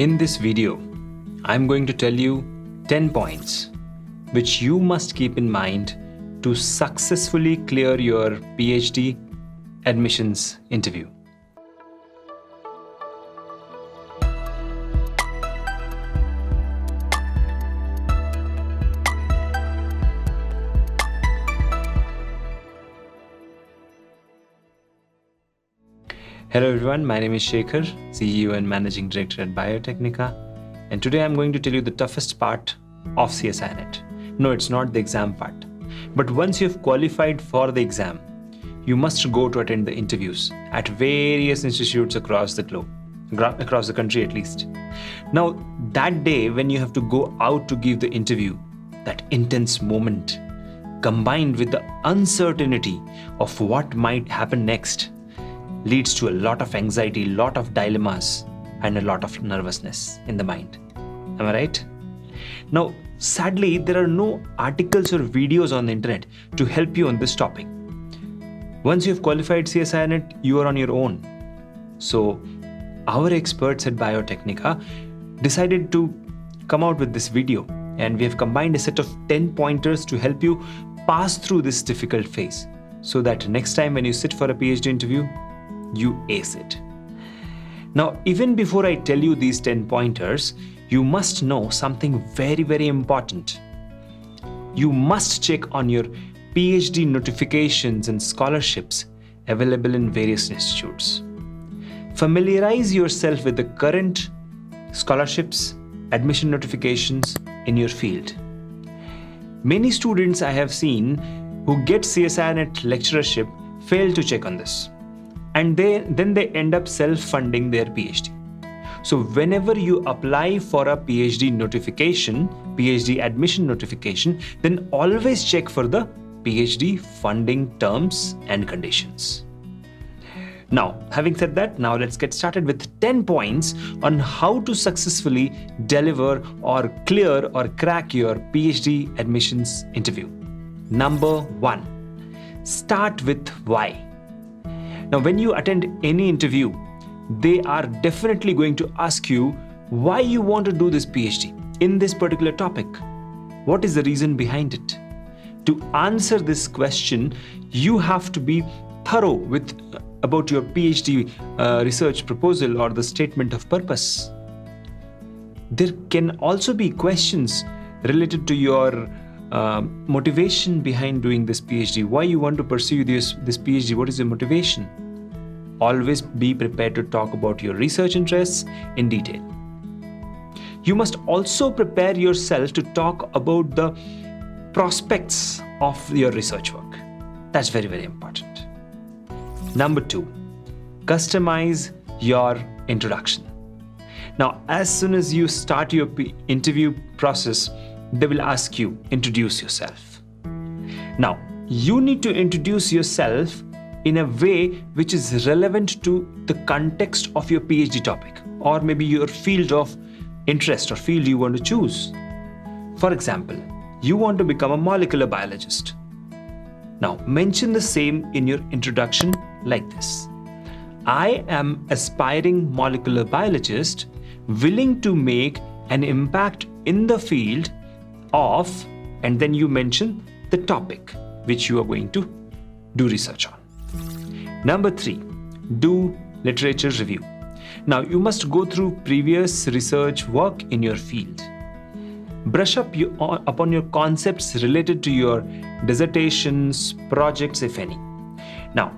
In this video, I'm going to tell you 10 points which you must keep in mind to successfully clear your PhD admissions interview. Hello everyone, my name is Shekhar, CEO and Managing Director at Biotecnika, and today I'm going to tell you the toughest part of CSIRNet. No, it's not the exam part. But once you've qualified for the exam, you must go to attend the interviews at various institutes across the globe, across the country at least. Now, that day when you have to go out to give the interview, that intense moment, combined with the uncertainty of what might happen next, leads to a lot of anxiety, lot of dilemmas, and a lot of nervousness in the mind. Am I right? Now, sadly, there are no articles or videos on the internet to help you on this topic. Once you've qualified CSIRNet, you are on your own. So, our experts at Biotecnika decided to come out with this video, and we have combined a set of 10 pointers to help you pass through this difficult phase so that next time when you sit for a PhD interview, you ace it. Now, even before I tell you these 10 pointers, you must know something very, very important. You must check on your PhD notifications and scholarships available in various institutes. Familiarize yourself with the current scholarships, admission notifications in your field. Many students I have seen who get CSIRNet lecturership fail to check on this and they then they end up self-funding their phd so whenever you apply for a phd notification phd admission notification then always check for the phd funding terms and conditions now, having said that, now let's get started with 10 points on how to successfully deliver or clear or crack your PhD admissions interview. Number one, start with why. Now, when you attend any interview, they are definitely going to ask you why you want to do this PhD in this particular topic. What is the reason behind it? To answer this question, you have to be thorough with uh, about your PhD uh, research proposal or the statement of purpose. There can also be questions related to your uh, motivation behind doing this PhD. Why you want to pursue this this PhD? What is your motivation? Always be prepared to talk about your research interests in detail. You must also prepare yourself to talk about the prospects of your research work. That's very, very important. Number two, customize your introduction. Now, as soon as you start your interview process, they will ask you, introduce yourself. Now, you need to introduce yourself in a way which is relevant to the context of your PhD topic or maybe your field of interest or field you want to choose. For example, you want to become a molecular biologist. Now, mention the same in your introduction like this I am aspiring molecular biologist willing to make an impact in the field of, and then you mention the topic which you are going to do research on. Number three, do literature review. Now, you must go through previous research work in your field. Brush up you, upon your concepts related to your dissertations, projects, if any. Now,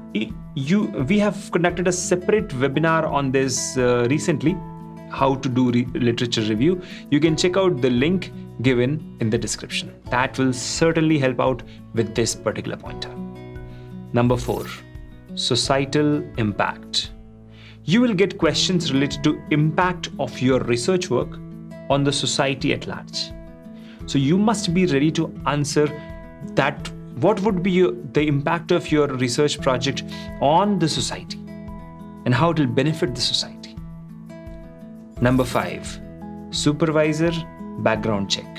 you, we have conducted a separate webinar on this uh, recently, how to do re literature review. You can check out the link given in the description. That will certainly help out with this particular pointer. Number four, societal impact. You will get questions related to impact of your research work on the society at large. So you must be ready to answer that what would be the impact of your research project on the society and how it will benefit the society. Number 5, supervisor background check.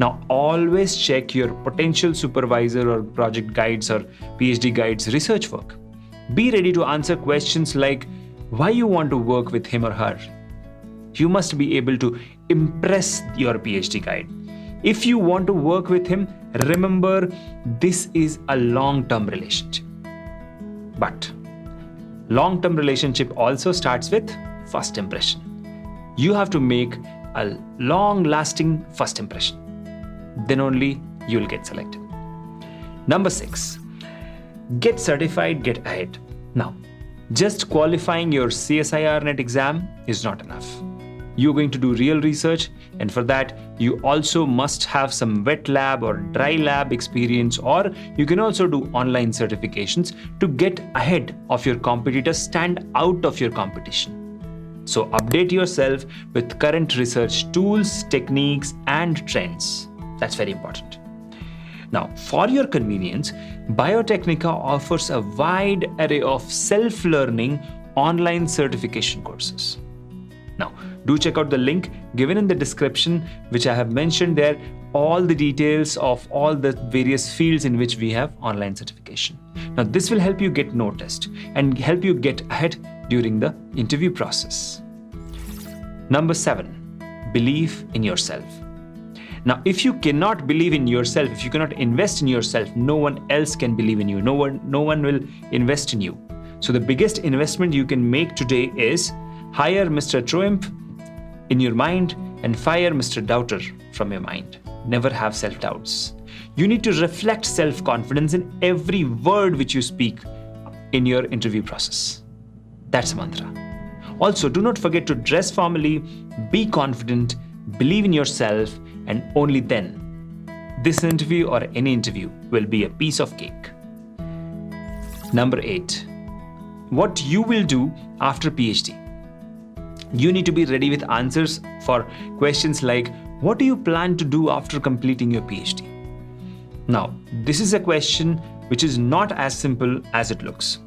Now, always check your potential supervisor or project guides or PhD guides research work. Be ready to answer questions like why you want to work with him or her. You must be able to impress your PhD guide. If you want to work with him, remember this is a long term relationship. But long term relationship also starts with first impression. You have to make a long lasting first impression. Then only you will get selected. Number six, get certified, get ahead. Now, just qualifying your CSIR net exam is not enough. You're going to do real research, and for that, you also must have some wet lab or dry lab experience, or you can also do online certifications to get ahead of your competitors, stand out of your competition. So, update yourself with current research tools, techniques, and trends. That's very important. Now, for your convenience, Biotecnika offers a wide array of self learning online certification courses. Now, do check out the link given in the description, which I have mentioned there, all the details of all the various fields in which we have online certification. Now, this will help you get noticed and help you get ahead during the interview process. Number seven, believe in yourself. Now, if you cannot believe in yourself, if you cannot invest in yourself, no one else can believe in you. No one, no one will invest in you. So the biggest investment you can make today is hire Mr. Triumph in your mind and fire Mr. Doubter from your mind. Never have self doubts. You need to reflect self confidence in every word which you speak in your interview process. That's a mantra. Also, do not forget to dress formally, be confident, believe in yourself, and only then this interview or any interview will be a piece of cake. Number 8. What you will do after PhD. You need to be ready with answers for questions like what do you plan to do after completing your PhD? Now, this is a question which is not as simple as it looks.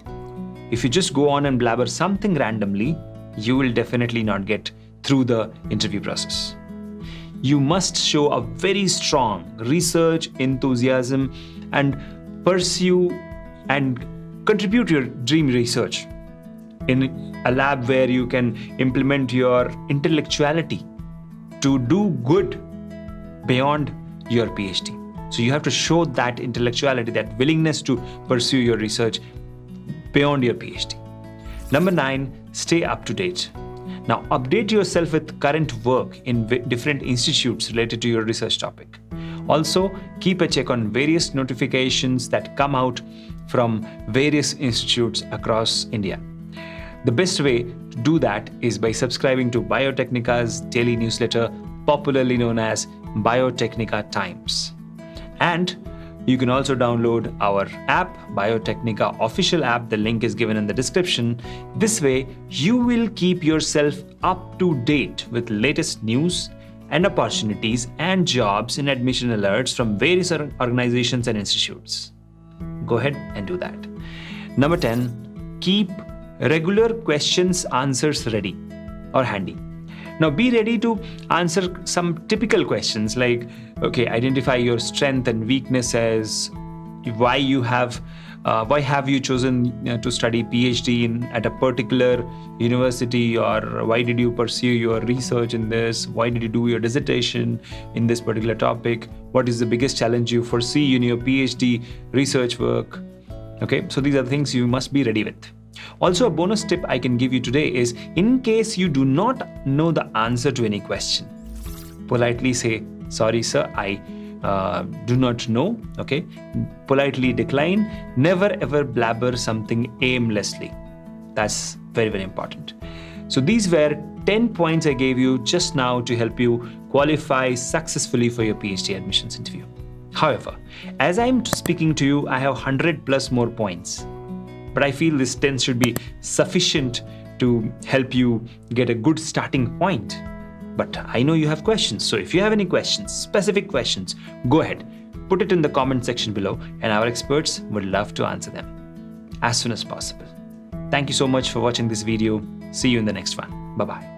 If you just go on and blabber something randomly, you will definitely not get through the interview process you must show a very strong research enthusiasm and pursue and contribute your dream research in a lab where you can implement your intellectuality to do good beyond your PhD. So you have to show that intellectuality, that willingness to pursue your research beyond your PhD. Number nine, stay up to date. Now, update yourself with current work in different institutes related to your research topic. Also, keep a check on various notifications that come out from various institutes across India. The best way to do that is by subscribing to Biotecnika's daily newsletter, popularly known as Biotecnika Times. And you can also download our app, Biotecnika official app. The link is given in the description. This way, you will keep yourself up to date with latest news and opportunities and jobs and admission alerts from various organizations and institutes. Go ahead and do that. Number 10, keep regular questions answers ready or handy. Now be ready to answer some typical questions like, okay, identify your strength and weaknesses, why you have uh, why have you chosen uh, to study phd in at a particular university or why did you pursue your research in this? Why did you do your dissertation in this particular topic? What is the biggest challenge you foresee in your phd research work? Okay so these are the things you must be ready with also, a bonus tip I can give you today is in case you do not know the answer to any question, politely say, Sorry, sir, I uh, do not know. Okay, politely decline. Never ever blabber something aimlessly. That's very, very important. So, these were 10 points I gave you just now to help you qualify successfully for your PhD admissions interview. However, as I'm speaking to you, I have 100 plus more points but I feel this 10 should be sufficient to help you get a good starting point. But I know you have questions, so if you have any questions, specific questions, go ahead, put it in the comment section below, and our experts would love to answer them as soon as possible. Thank you so much for watching this video. See you in the next one. Bye bye.